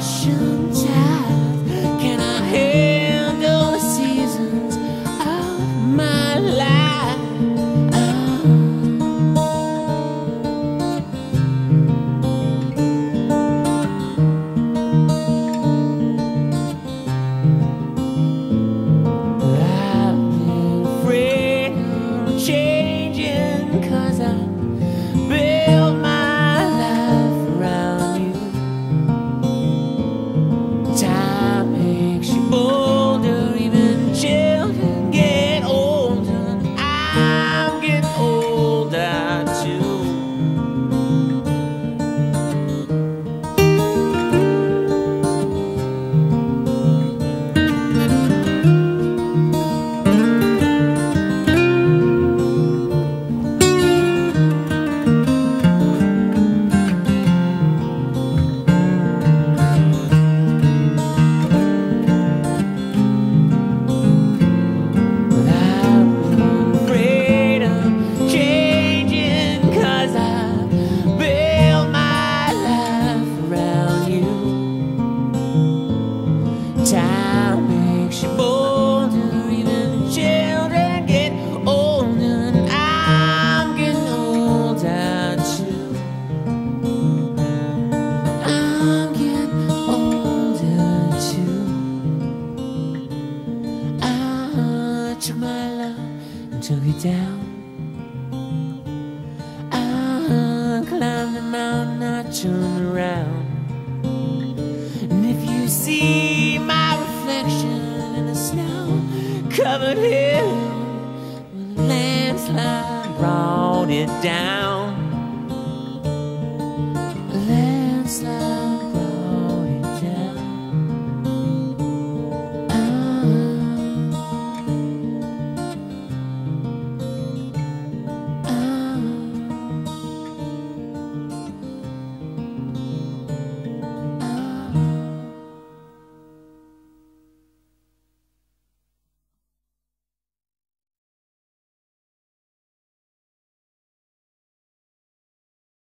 Ocean tide. Can I handle the seasons of my life? took it down. I climbed the mountain, I turned around. And if you see my reflection in the snow covered hill, well, landslide brought it down.